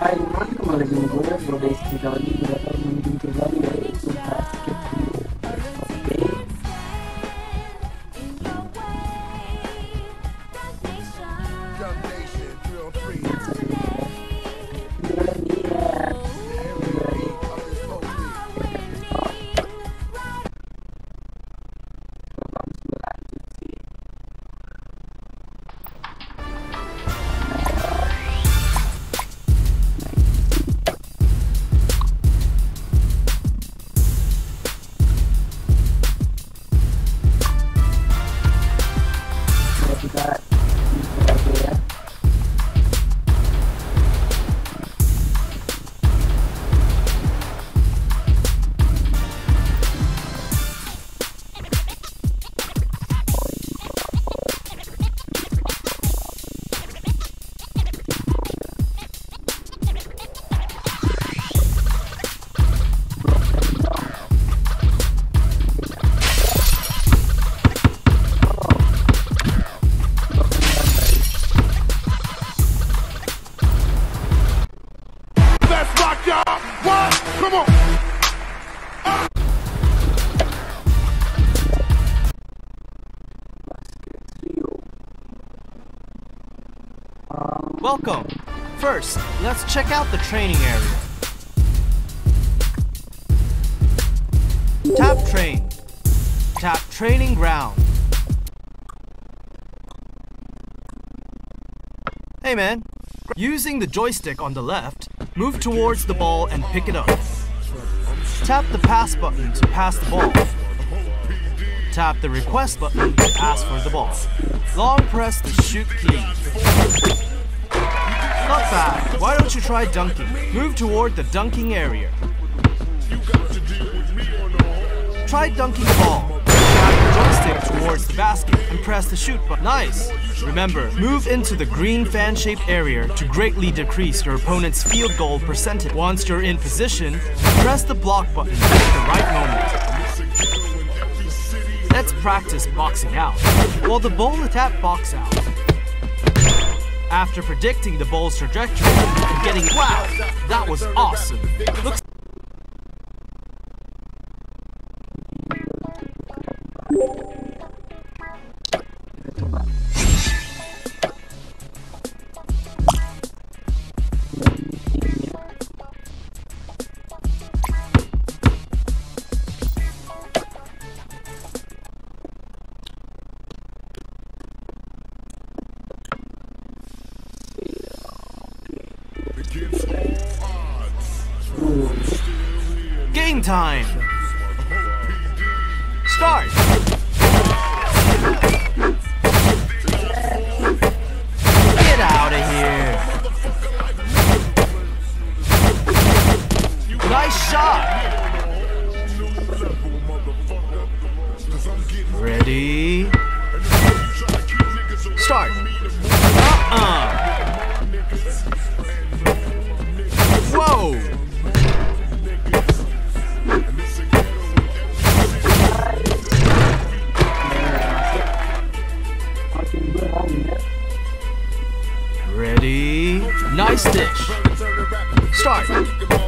Ai, não come le dico, io vorrei spiegare di dire, non mi dico, non Let's rock, y'all. Come on. Welcome. First, let's check out the training area. Tap train. Tap training ground. Hey man, using the joystick on the left, move towards the ball and pick it up. Tap the pass button to pass the ball. Tap the request button to ask for the ball. Long press the shoot key. Not bad. Why don't you try dunking? Move toward the dunking area. Try dunking the ball. Basket and press the shoot button. Nice. Remember, move into the green fan-shaped area to greatly decrease your opponent's field goal percentage. Once you're in position, press the block button at the right moment. Let's practice boxing out. While the ball tap box out. After predicting the ball's trajectory and getting wow, that was awesome. Looks. Game time. Start. Get out of here. Nice shot. Ready? Start. Uh-uh. Whoa. Nice dish. Start.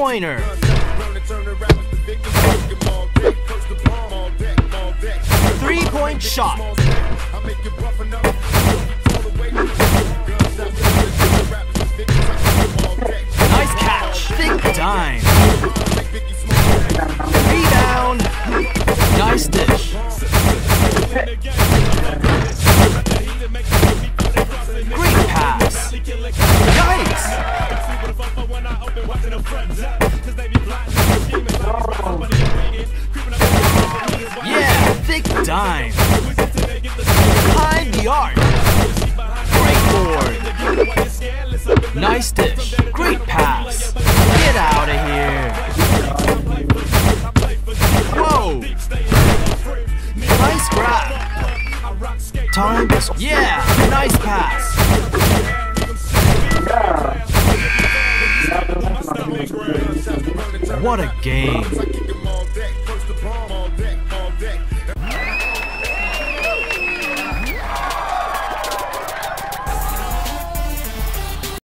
pointer. Three point shot. Nice catch. Big dime. Rebound. Nice dish. Yeah, thick dime. Behind the arc. Great board. Nice dish. Great pass. Get out of here. Whoa. Nice grab. Time. Yeah, nice pass. What a game.